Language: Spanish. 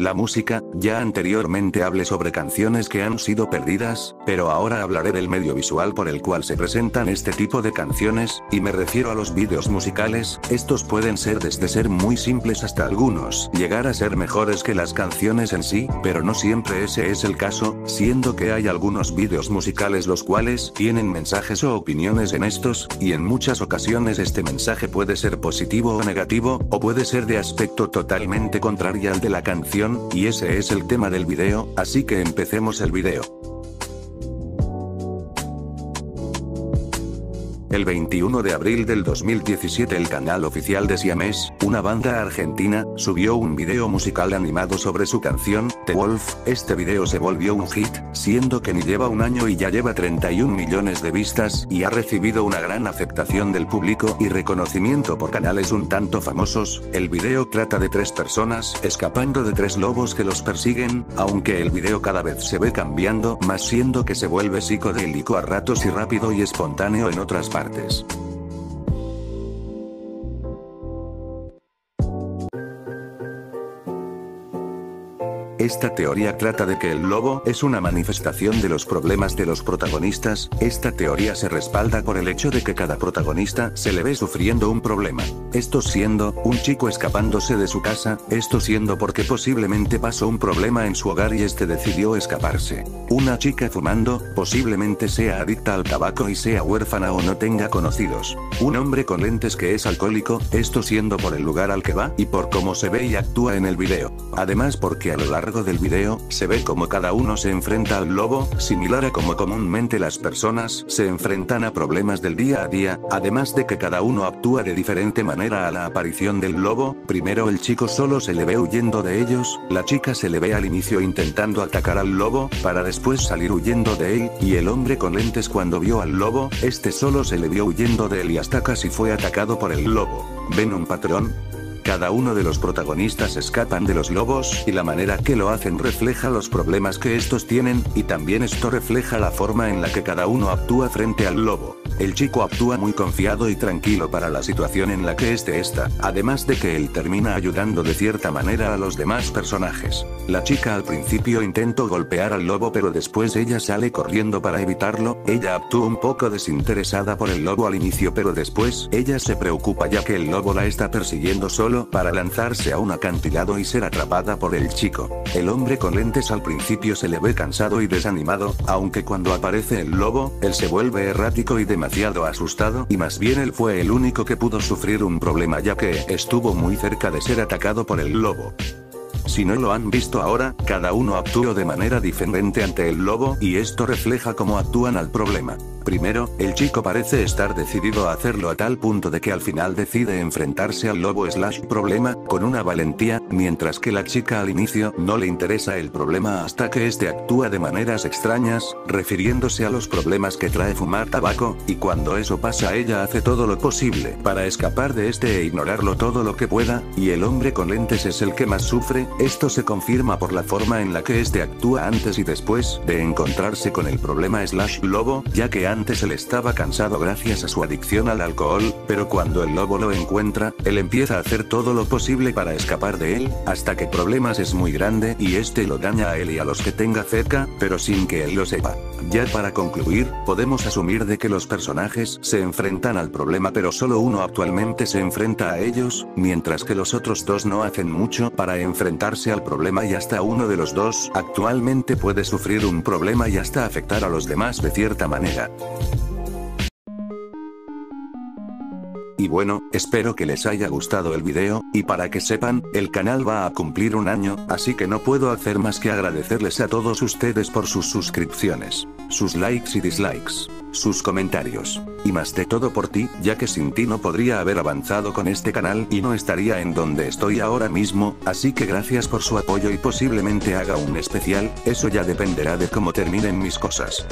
La música, ya anteriormente hablé sobre canciones que han sido perdidas, pero ahora hablaré del medio visual por el cual se presentan este tipo de canciones, y me refiero a los vídeos musicales, estos pueden ser desde ser muy simples hasta algunos llegar a ser mejores que las canciones en sí, pero no siempre ese es el caso, siendo que hay algunos vídeos musicales los cuales tienen mensajes o opiniones en estos, y en muchas ocasiones este mensaje puede ser positivo o negativo, o puede ser de aspecto totalmente contrario al de la canción, y ese es el tema del video, así que empecemos el video. El 21 de abril del 2017 el canal oficial de Siamés, una banda argentina, subió un video musical animado sobre su canción, The Wolf, este video se volvió un hit, siendo que ni lleva un año y ya lleva 31 millones de vistas, y ha recibido una gran aceptación del público y reconocimiento por canales un tanto famosos, el video trata de tres personas, escapando de tres lobos que los persiguen, aunque el video cada vez se ve cambiando, más siendo que se vuelve psicodélico a ratos y rápido y espontáneo en otras partes Esta teoría trata de que el lobo es una manifestación de los problemas de los protagonistas, esta teoría se respalda por el hecho de que cada protagonista se le ve sufriendo un problema. Esto siendo, un chico escapándose de su casa, esto siendo porque posiblemente pasó un problema en su hogar y este decidió escaparse. Una chica fumando, posiblemente sea adicta al tabaco y sea huérfana o no tenga conocidos. Un hombre con lentes que es alcohólico, esto siendo por el lugar al que va y por cómo se ve y actúa en el video. Además porque a lo largo del video, se ve como cada uno se enfrenta al lobo, similar a como comúnmente las personas se enfrentan a problemas del día a día, además de que cada uno actúa de diferente manera a la aparición del lobo, primero el chico solo se le ve huyendo de ellos, la chica se le ve al inicio intentando atacar al lobo, para después salir huyendo de él, y el hombre con lentes cuando vio al lobo, este solo se le vio huyendo de él y hasta casi fue atacado por el lobo. ¿Ven un patrón? Cada uno de los protagonistas escapan de los lobos y la manera que lo hacen refleja los problemas que estos tienen, y también esto refleja la forma en la que cada uno actúa frente al lobo. El chico actúa muy confiado y tranquilo para la situación en la que este está, además de que él termina ayudando de cierta manera a los demás personajes. La chica al principio intentó golpear al lobo pero después ella sale corriendo para evitarlo, ella actúa un poco desinteresada por el lobo al inicio pero después ella se preocupa ya que el lobo la está persiguiendo solo para lanzarse a un acantilado y ser atrapada por el chico. El hombre con lentes al principio se le ve cansado y desanimado, aunque cuando aparece el lobo, él se vuelve errático y asustado y más bien él fue el único que pudo sufrir un problema ya que estuvo muy cerca de ser atacado por el lobo. Si no lo han visto ahora, cada uno actuó de manera diferente ante el lobo y esto refleja cómo actúan al problema. Primero, el chico parece estar decidido a hacerlo a tal punto de que al final decide enfrentarse al lobo slash problema, con una valentía, mientras que la chica al inicio no le interesa el problema hasta que este actúa de maneras extrañas, refiriéndose a los problemas que trae fumar tabaco, y cuando eso pasa ella hace todo lo posible para escapar de este e ignorarlo todo lo que pueda, y el hombre con lentes es el que más sufre, esto se confirma por la forma en la que este actúa antes y después de encontrarse con el problema slash lobo, ya que antes él estaba cansado gracias a su adicción al alcohol, pero cuando el lobo lo encuentra, él empieza a hacer todo lo posible para escapar de él, hasta que problemas es muy grande y este lo daña a él y a los que tenga cerca, pero sin que él lo sepa. Ya para concluir, podemos asumir de que los personajes se enfrentan al problema pero solo uno actualmente se enfrenta a ellos, mientras que los otros dos no hacen mucho para enfrentarse al problema y hasta uno de los dos actualmente puede sufrir un problema y hasta afectar a los demás de cierta manera. Y bueno, espero que les haya gustado el video, y para que sepan, el canal va a cumplir un año, así que no puedo hacer más que agradecerles a todos ustedes por sus suscripciones, sus likes y dislikes, sus comentarios, y más de todo por ti, ya que sin ti no podría haber avanzado con este canal y no estaría en donde estoy ahora mismo, así que gracias por su apoyo y posiblemente haga un especial, eso ya dependerá de cómo terminen mis cosas.